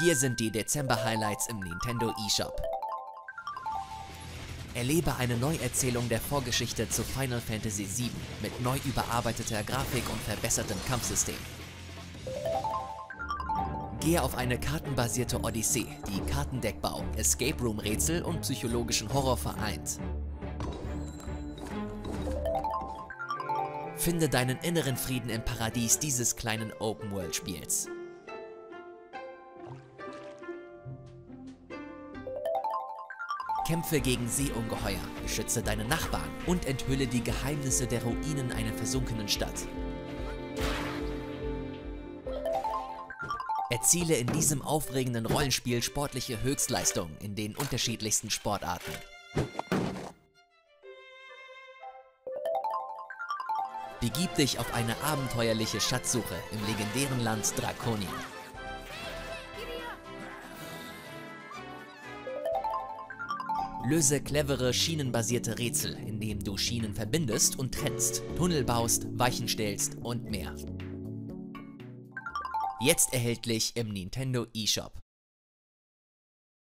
Hier sind die Dezember-Highlights im Nintendo eShop. Erlebe eine Neuerzählung der Vorgeschichte zu Final Fantasy VII mit neu überarbeiteter Grafik und verbessertem Kampfsystem. Gehe auf eine kartenbasierte Odyssee, die Kartendeckbau, Escape Room Rätsel und psychologischen Horror vereint. Finde deinen inneren Frieden im Paradies dieses kleinen Open-World-Spiels. Kämpfe gegen Seeungeheuer, schütze deine Nachbarn und enthülle die Geheimnisse der Ruinen einer versunkenen Stadt. Erziele in diesem aufregenden Rollenspiel sportliche Höchstleistungen in den unterschiedlichsten Sportarten. Begib dich auf eine abenteuerliche Schatzsuche im legendären Land Draconien. Löse clevere schienenbasierte Rätsel, indem du Schienen verbindest und trennst, Tunnel baust, Weichen stellst und mehr. Jetzt erhältlich im Nintendo eShop.